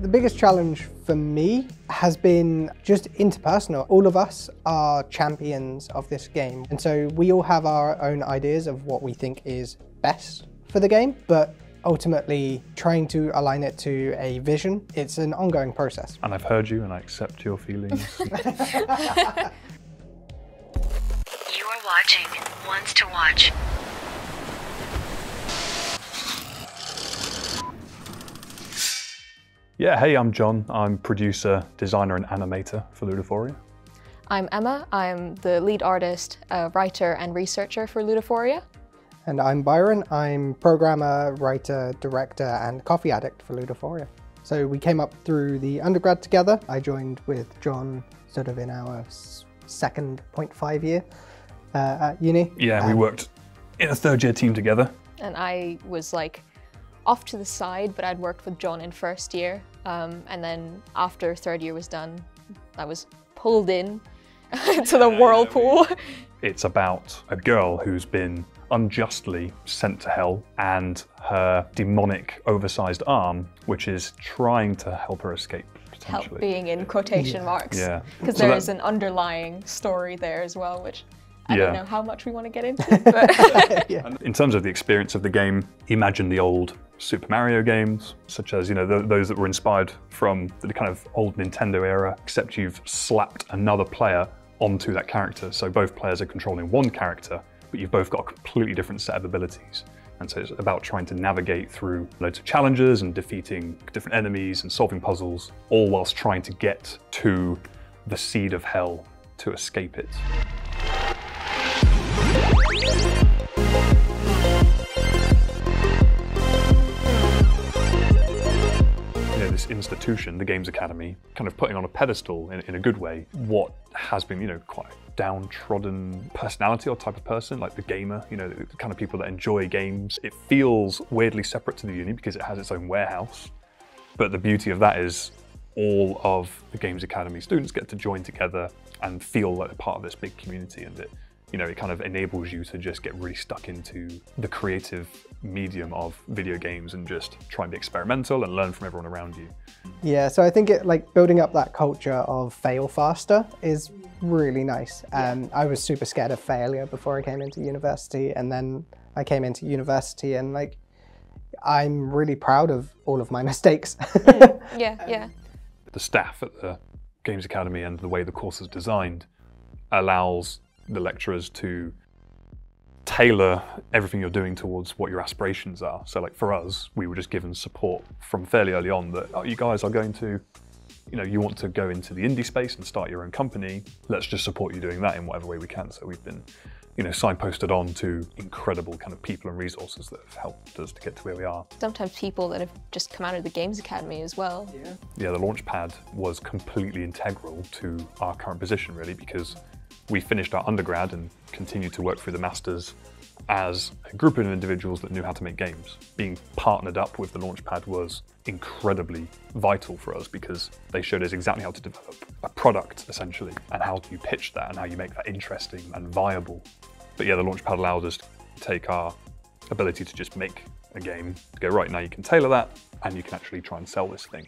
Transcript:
The biggest challenge for me has been just interpersonal. All of us are champions of this game, and so we all have our own ideas of what we think is best for the game, but ultimately trying to align it to a vision, it's an ongoing process. And I've heard you and I accept your feelings. You are watching Ones to Watch. Yeah, hey, I'm John. I'm producer, designer, and animator for Ludophoria. I'm Emma. I'm the lead artist, uh, writer, and researcher for Ludophoria. And I'm Byron. I'm programmer, writer, director, and coffee addict for Ludophoria. So we came up through the undergrad together. I joined with John sort of in our second 0.5 year uh, at uni. Yeah, we Um, worked in a third year team together. And I was like off to the side, but I'd worked with John in first year. Um, and then after third year was done, I was pulled in to the whirlpool. It's about a girl who's been unjustly sent to hell and her demonic, oversized arm, which is trying to help her escape, Help being in quotation marks. Yeah. Because So there that- is an underlying story there as well, which I Yeah. don't know how much we want to get into. But And In terms of the experience of the game, imagine the old Super Mario games, such as you know th- those that were inspired from the kind of old Nintendo era, except you've slapped another player onto that character. So both players are controlling one character, but you've both got a completely different set of abilities. And so it's about trying to navigate through loads of challenges and defeating different enemies and solving puzzles, all whilst trying to get to the seed of hell to escape it. Institution, the Games Academy, kind of putting on a pedestal in, in a good way what has been, you know, quite downtrodden personality or type of person, like the gamer, you know, the kind of people that enjoy games. It feels weirdly separate to the uni because it has its own warehouse. But the beauty of that is all of the Games Academy students get to join together and feel like a part of this big community and it you know it kind of enables you to just get really stuck into the creative medium of video games and just try and be experimental and learn from everyone around you. Yeah, so I think it like building up that culture of fail faster is really nice. Um, I was super scared of failure before I came into university, and then I came into university, and like I'm really proud of all of my mistakes. yeah, yeah. the staff at the Games Academy and the way the course is designed allows the lecturers to tailor everything you're doing towards what your aspirations are. So, like for us, we were just given support from fairly early on that oh, you guys are going to, you know, you want to go into the indie space and start your own company. Let's just support you doing that in whatever way we can. So we've been, you know, signposted on to incredible kind of people and resources that have helped us to get to where we are. Sometimes people that have just come out of the Games Academy as well. yeah, the Launchpad was completely integral to our current position, really, because we finished our undergrad and continued to work through the masters as a group of individuals that knew how to make games. Being partnered up with the Launchpad was incredibly vital for us because they showed us exactly how to develop a product, essentially, and how you pitch that and how you make that interesting and viable. But yeah, the Launchpad allowed us to take our ability to just make a game, go, right, now you can tailor that and you can actually try and sell this thing.